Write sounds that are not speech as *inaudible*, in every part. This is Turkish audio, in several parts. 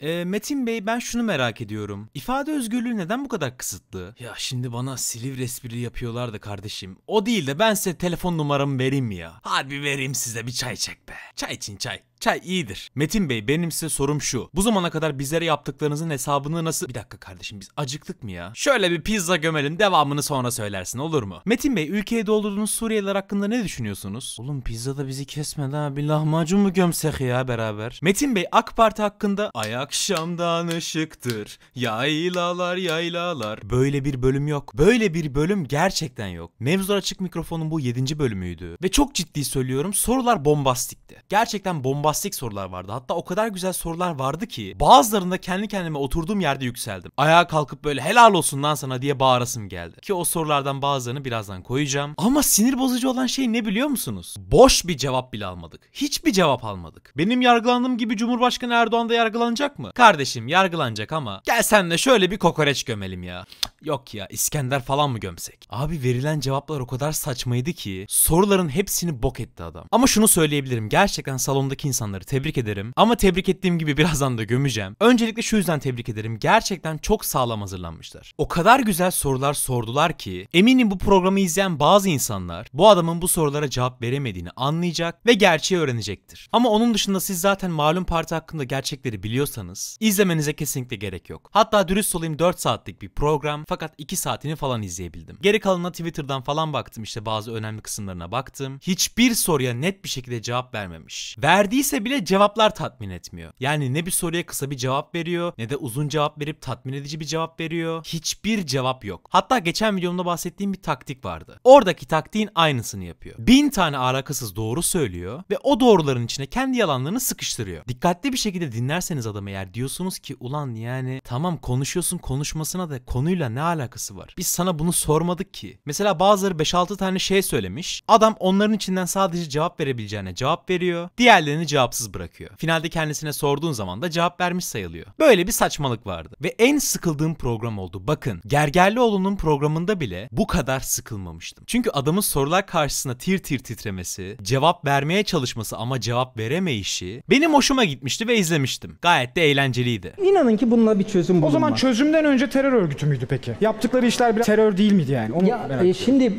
Ee, Metin Bey ben şunu merak ediyorum. İfade özgürlüğü neden bu kadar kısıtlı? Ya şimdi bana silivri espri yapıyorlar da kardeşim. O değil de ben size telefon numaramı vereyim mi ya? Harbi vereyim size bir çay çek be. Çay için çay. Çay iyidir. Metin Bey benim size sorum şu. Bu zamana kadar bizlere yaptıklarınızın hesabını nasıl... Bir dakika kardeşim biz acıktık mı ya? Şöyle bir pizza gömelim devamını sonra söylersin olur mu? Metin Bey ülkeye doldurduğunuz Suriyeliler hakkında ne düşünüyorsunuz? Oğlum pizza da bizi kesmedi ha. Bir lahmacun mu gömsek ya beraber? Metin Bey AK Parti hakkında ay akşamdan ışıktır. Yaylalar yaylalar. Böyle bir bölüm yok. Böyle bir bölüm gerçekten yok. Mevzular Açık Mikrofon'un bu 7. bölümüydü. Ve çok ciddi söylüyorum sorular bombastikti. Gerçekten bombastik sorular vardı. Hatta o kadar güzel sorular vardı ki bazılarında kendi kendime oturduğum yerde yükseldim. Ayağa kalkıp böyle helal olsun lan sana diye bağırasım geldi. Ki o sorulardan bazılarını birazdan koyacağım. Ama sinir bozucu olan şey ne biliyor musunuz? Boş bir cevap bile almadık. Hiçbir cevap almadık. Benim yargılandığım gibi Cumhurbaşkanı Erdoğan da yargılanacak mı? Kardeşim yargılanacak ama gel sen de şöyle bir kokoreç gömelim ya. Yok ya İskender falan mı gömsek? Abi verilen cevaplar o kadar saçmaydı ki soruların hepsini bok etti adam. Ama şunu söyleyebilirim. Gerçekten salondaki insanları tebrik ederim. Ama tebrik ettiğim gibi *laughs* birazdan da gömeceğim. Öncelikle şu yüzden tebrik ederim. Gerçekten çok sağlam hazırlanmışlar. O kadar güzel sorular sordular ki eminim bu programı izleyen bazı insanlar bu adamın bu sorulara cevap veremediğini anlayacak ve gerçeği öğrenecektir. Ama onun dışında siz zaten malum parti hakkında gerçekleri biliyorsanız izlemenize kesinlikle gerek yok. Hatta dürüst olayım 4 saatlik bir program fakat 2 saatini falan izleyebildim. Geri kalanına Twitter'dan falan baktım işte bazı önemli kısımlarına baktım. Hiçbir soruya net bir şekilde cevap vermemiş. Verdiyse bile cevaplar tatmin etmiyor. Yani ne bir soruya kısa bir cevap veriyor ne de uzun cevap verip tatmin edici bir cevap veriyor. Hiçbir cevap yok. Hatta geçen videomda bahsettiğim bir taktik vardı. Oradaki taktiğin aynısını yapıyor. Bin tane alakasız doğru söylüyor ve o doğruların içine kendi yalanlarını sıkıştırıyor. Dikkatli bir şekilde dinlerseniz adamı eğer diyorsunuz ki ulan yani tamam konuşuyorsun konuşmasına da konuyla ne alakası var? Biz sana bunu sormadık ki. Mesela bazıları 5-6 tane şey söylemiş. Adam onların içinden sadece cevap verebileceğine cevap veriyor. Diğerlerini cevapsız bırakıyor. Finalde kendisine sorduğun zaman da cevap vermiş sayılıyor. Böyle bir saçmalık vardı. Ve en sıkıldığım program oldu. Bakın Gergerlioğlu'nun programında bile bu kadar sıkılmamıştım. Çünkü adamın sorular karşısında tir tir titremesi, cevap vermeye çalışması ama cevap veremeyişi benim hoşuma gitmişti ve izlemiştim. Gayet de eğlenceliydi. İnanın ki bununla bir çözüm bulunmaz. O zaman çözümden önce terör örgütü müydü peki? Yaptıkları işler biraz terör değil miydi yani? Onu Ya merak e, şimdi e,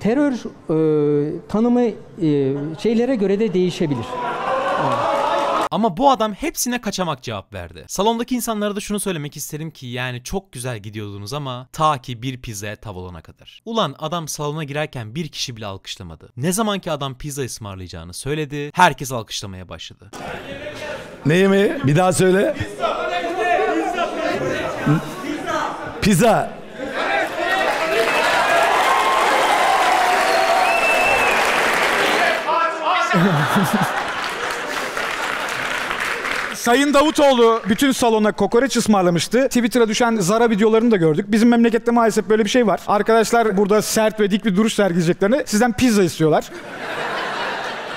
terör e, tanımı e, şeylere göre de değişebilir. Ama bu adam hepsine kaçamak cevap verdi. Salondaki insanlara da şunu söylemek isterim ki yani çok güzel gidiyordunuz ama ta ki bir pizzaya tav olana kadar. Ulan adam salona girerken bir kişi bile alkışlamadı. Ne zaman ki adam pizza ısmarlayacağını söyledi, herkes alkışlamaya başladı. Ne yemeği? Bir daha söyle. Pizza. Sayın Davutoğlu bütün salona kokoreç ısmarlamıştı. Twitter'a düşen Zara videolarını da gördük. Bizim memlekette maalesef böyle bir şey var. Arkadaşlar burada sert ve dik bir duruş sergileyeceklerini sizden pizza istiyorlar.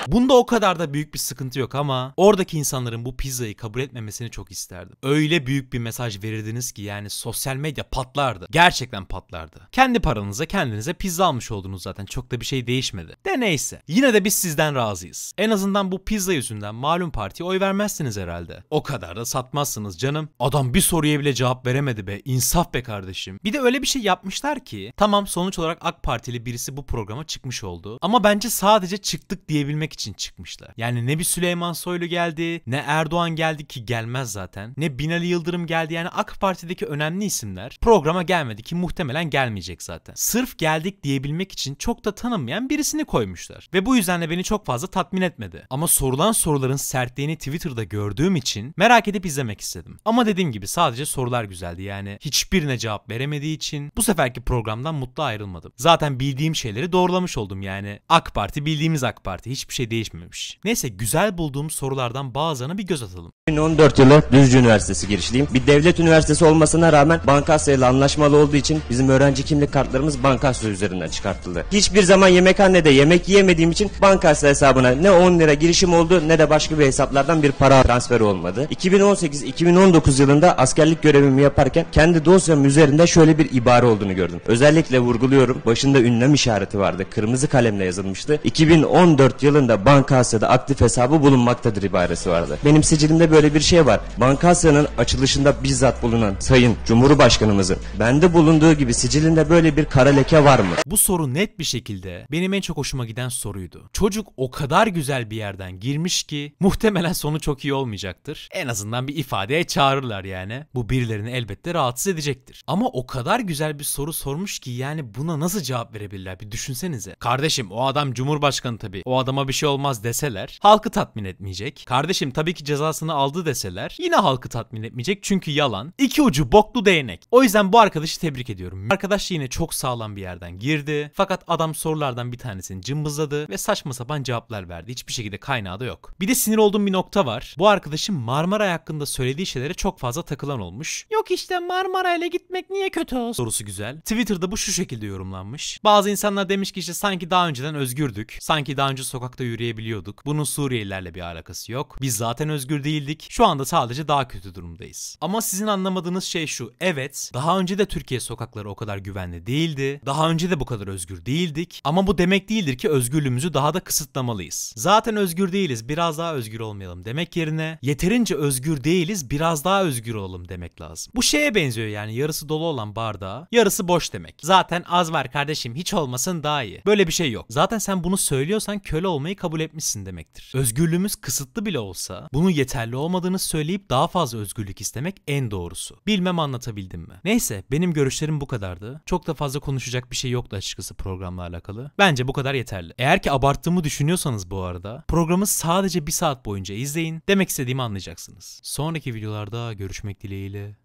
Bunda o kadar da büyük bir sıkıntı yok ama oradaki insanların bu pizzayı kabul etmemesini çok isterdim. Öyle büyük bir mesaj verirdiniz ki yani sosyal medya patlardı. Gerçekten patlardı. Kendi paranıza kendinize pizza almış oldunuz zaten. Çok da bir şey değişmedi. De neyse. Yine de biz sizden razıyız. En azından bu pizza yüzünden malum partiye oy vermezsiniz herhalde. O kadar da satmazsınız canım. Adam bir soruya bile cevap veremedi be. İnsaf be kardeşim. Bir de öyle bir şey yapmışlar ki tamam sonuç olarak AK Partili birisi bu programa çıkmış oldu. Ama bence sadece çıktık diyebilmek için çıkmışlar. Yani ne bir Süleyman Soylu geldi, ne Erdoğan geldi ki gelmez zaten. Ne Binali Yıldırım geldi yani AK Parti'deki önemli isimler programa gelmedi ki muhtemelen gelmeyecek zaten. Sırf geldik diyebilmek için çok da tanınmayan birisini koymuşlar. Ve bu yüzden de beni çok fazla tatmin etmedi. Ama sorulan soruların sertliğini Twitter'da gördüğüm için merak edip izlemek istedim. Ama dediğim gibi sadece sorular güzeldi yani. Hiçbirine cevap veremediği için bu seferki programdan mutlu ayrılmadım. Zaten bildiğim şeyleri doğrulamış oldum yani. AK Parti bildiğimiz AK Parti hiçbir şey değişmemiş. Neyse güzel bulduğum sorulardan bazılarına bir göz atalım. 2014 yılı Düzce Üniversitesi girişliyim. Bir devlet üniversitesi olmasına rağmen Bankasya ile anlaşmalı olduğu için bizim öğrenci kimlik kartlarımız Bankasya üzerinden çıkartıldı. Hiçbir zaman yemekhanede yemek yiyemediğim için Bankasya hesabına ne 10 lira girişim oldu ne de başka bir hesaplardan bir para transferi olmadı. 2018-2019 yılında askerlik görevimi yaparken kendi dosyam üzerinde şöyle bir ibare olduğunu gördüm. Özellikle vurguluyorum. Başında ünlem işareti vardı. Kırmızı kalemle yazılmıştı. 2014 yılında da aktif hesabı bulunmaktadır ibaresi vardı. Benim sicilimde böyle bir şey var. Banka Asya'nın açılışında bizzat bulunan Sayın Cumhurbaşkanımızın bende bulunduğu gibi sicilinde böyle bir kara leke var mı? Bu soru net bir şekilde benim en çok hoşuma giden soruydu. Çocuk o kadar güzel bir yerden girmiş ki muhtemelen sonu çok iyi olmayacaktır. En azından bir ifadeye çağırırlar yani. Bu birilerini elbette rahatsız edecektir. Ama o kadar güzel bir soru sormuş ki yani buna nasıl cevap verebilirler bir düşünsenize. Kardeşim o adam cumhurbaşkanı tabii. O adama bir şey olmaz deseler halkı tatmin etmeyecek. Kardeşim tabii ki cezasını aldı deseler yine halkı tatmin etmeyecek çünkü yalan. İki ucu boklu değnek. O yüzden bu arkadaşı tebrik ediyorum. Arkadaş yine çok sağlam bir yerden girdi. Fakat adam sorulardan bir tanesini cımbızladı ve saçma sapan cevaplar verdi. Hiçbir şekilde kaynağı da yok. Bir de sinir olduğum bir nokta var. Bu arkadaşın Marmaray hakkında söylediği şeylere çok fazla takılan olmuş. Yok işte Marmaray'la gitmek niye kötü olsun? Sorusu güzel. Twitter'da bu şu şekilde yorumlanmış. Bazı insanlar demiş ki işte sanki daha önceden özgürdük. Sanki daha önce sokakta yürüyebiliyorduk. Bunun Suriyelilerle bir alakası yok. Biz zaten özgür değildik. Şu anda sadece daha kötü durumdayız. Ama sizin anlamadığınız şey şu. Evet, daha önce de Türkiye sokakları o kadar güvenli değildi. Daha önce de bu kadar özgür değildik. Ama bu demek değildir ki özgürlüğümüzü daha da kısıtlamalıyız. Zaten özgür değiliz. Biraz daha özgür olmayalım demek yerine yeterince özgür değiliz. Biraz daha özgür olalım demek lazım. Bu şeye benziyor yani yarısı dolu olan bardağı, yarısı boş demek. Zaten az var kardeşim hiç olmasın daha iyi. Böyle bir şey yok. Zaten sen bunu söylüyorsan köle olmayı kabul etmişsin demektir. Özgürlüğümüz kısıtlı bile olsa bunun yeterli olmadığını söyleyip daha fazla özgürlük istemek en doğrusu. Bilmem anlatabildim mi? Neyse benim görüşlerim bu kadardı. Çok da fazla konuşacak bir şey yoktu açıkçası programla alakalı. Bence bu kadar yeterli. Eğer ki abarttığımı düşünüyorsanız bu arada programı sadece bir saat boyunca izleyin. Demek istediğimi anlayacaksınız. Sonraki videolarda görüşmek dileğiyle.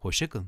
Hoşçakalın.